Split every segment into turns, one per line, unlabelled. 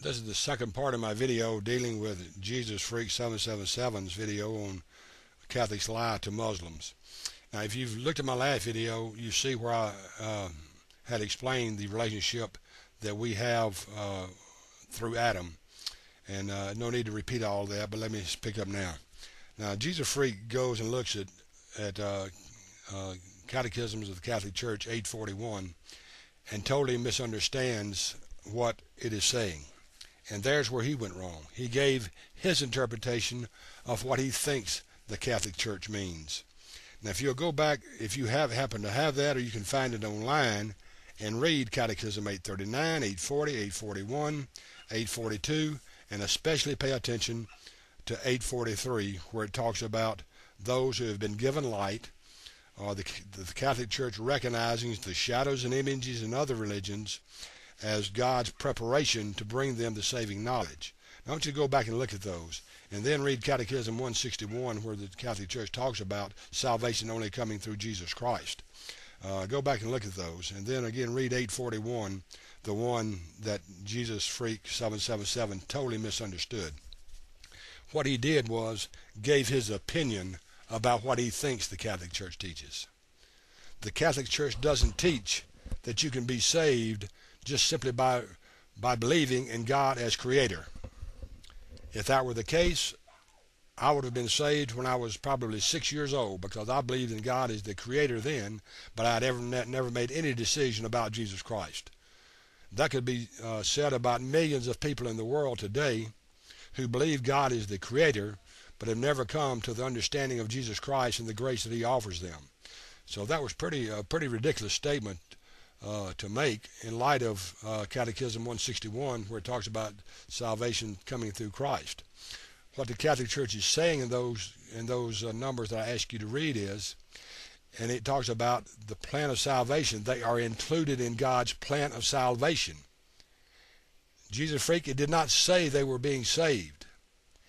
this is the second part of my video dealing with Jesus Freak 777's video on Catholics lie to Muslims. Now, if you've looked at my last video, you see where I uh, had explained the relationship that we have uh, through Adam. And uh, no need to repeat all that, but let me pick up now. Now, Jesus Freak goes and looks at, at uh, uh, Catechisms of the Catholic Church 841 and totally misunderstands what it is saying. And there's where he went wrong. He gave his interpretation of what he thinks the Catholic Church means. Now, if you'll go back, if you have happen to have that, or you can find it online and read Catechism 839, 840, 841, 842, and especially pay attention to 843, where it talks about those who have been given light, or the, the Catholic Church recognizing the shadows and images in other religions as God's preparation to bring them the saving knowledge. Now, I want you to go back and look at those and then read Catechism 161 where the Catholic Church talks about salvation only coming through Jesus Christ. Uh, go back and look at those. And then again read 841, the one that Jesus Freak 777 totally misunderstood. What he did was gave his opinion about what he thinks the Catholic Church teaches. The Catholic Church doesn't teach that you can be saved just simply by by believing in God as creator. If that were the case, I would have been saved when I was probably six years old because I believed in God as the creator then, but I'd ever, never made any decision about Jesus Christ. That could be uh, said about millions of people in the world today who believe God is the creator, but have never come to the understanding of Jesus Christ and the grace that he offers them. So that was pretty a pretty ridiculous statement uh, to make in light of uh, Catechism 161, where it talks about salvation coming through Christ. What the Catholic Church is saying in those in those uh, numbers that I ask you to read is, and it talks about the plan of salvation. They are included in God's plan of salvation. Jesus freak, it did not say they were being saved.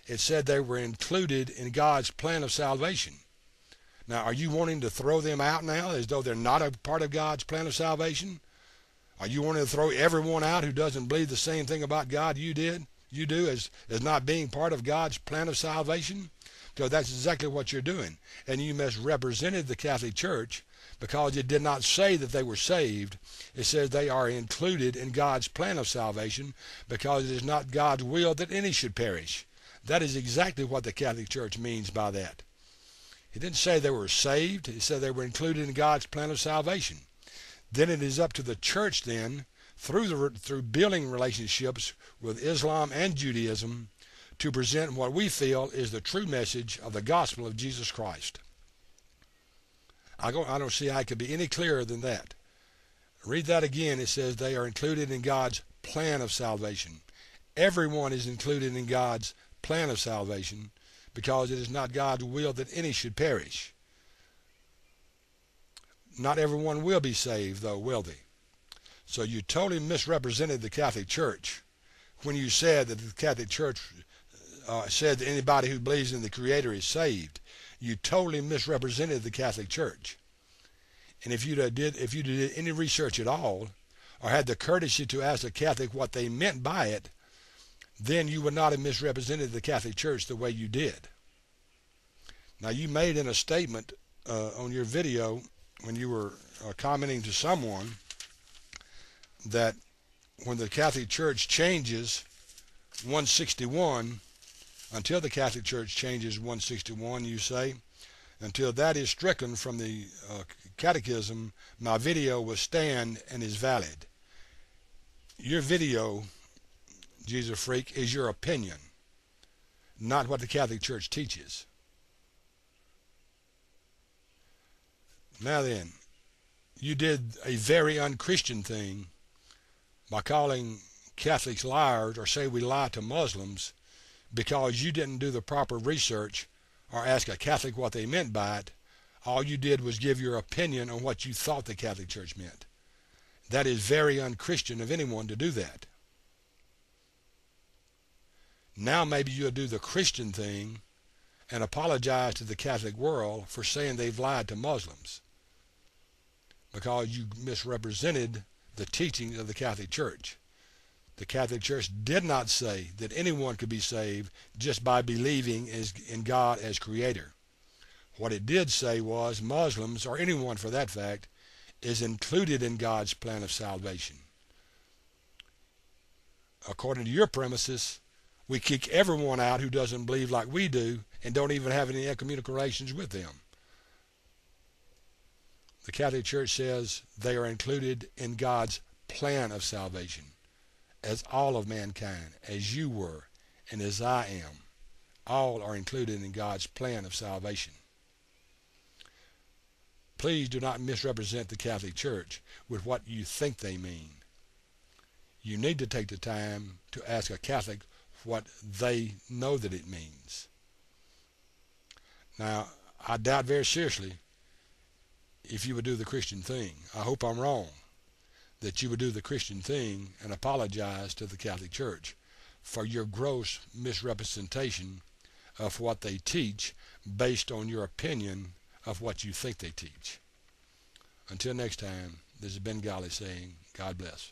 It said they were included in God's plan of salvation. Now, are you wanting to throw them out now as though they're not a part of God's plan of salvation? Are you wanting to throw everyone out who doesn't believe the same thing about God you did, you do, as, as not being part of God's plan of salvation? So that's exactly what you're doing. And you misrepresented the Catholic Church because it did not say that they were saved. It says they are included in God's plan of salvation because it is not God's will that any should perish. That is exactly what the Catholic Church means by that. He didn't say they were saved. He said they were included in God's plan of salvation. Then it is up to the church then, through the through building relationships with Islam and Judaism, to present what we feel is the true message of the gospel of Jesus Christ. I don't, I don't see how it could be any clearer than that. Read that again. It says they are included in God's plan of salvation. Everyone is included in God's plan of salvation because it is not God's will that any should perish. Not everyone will be saved, though, will they? So you totally misrepresented the Catholic Church when you said that the Catholic Church uh, said that anybody who believes in the Creator is saved. You totally misrepresented the Catholic Church. And if you did, if you did any research at all, or had the courtesy to ask a Catholic what they meant by it, then you would not have misrepresented the Catholic Church the way you did. Now, you made in a statement uh, on your video when you were uh, commenting to someone that when the Catholic Church changes 161, until the Catholic Church changes 161, you say, until that is stricken from the uh, catechism, my video will stand and is valid. Your video Jesus freak, is your opinion, not what the Catholic Church teaches. Now then, you did a very unchristian thing by calling Catholics liars or say we lie to Muslims because you didn't do the proper research or ask a Catholic what they meant by it. All you did was give your opinion on what you thought the Catholic Church meant. That is very unchristian of anyone to do that. Now maybe you'll do the Christian thing and apologize to the Catholic world for saying they've lied to Muslims because you misrepresented the teachings of the Catholic Church. The Catholic Church did not say that anyone could be saved just by believing in God as creator. What it did say was Muslims, or anyone for that fact, is included in God's plan of salvation. According to your premises, we kick everyone out who doesn't believe like we do and don't even have any ecumenical relations with them. The Catholic Church says they are included in God's plan of salvation, as all of mankind, as you were, and as I am. All are included in God's plan of salvation. Please do not misrepresent the Catholic Church with what you think they mean. You need to take the time to ask a Catholic what they know that it means. Now, I doubt very seriously if you would do the Christian thing. I hope I'm wrong. That you would do the Christian thing and apologize to the Catholic Church for your gross misrepresentation of what they teach based on your opinion of what you think they teach. Until next time, this is Ben Golly saying, God bless.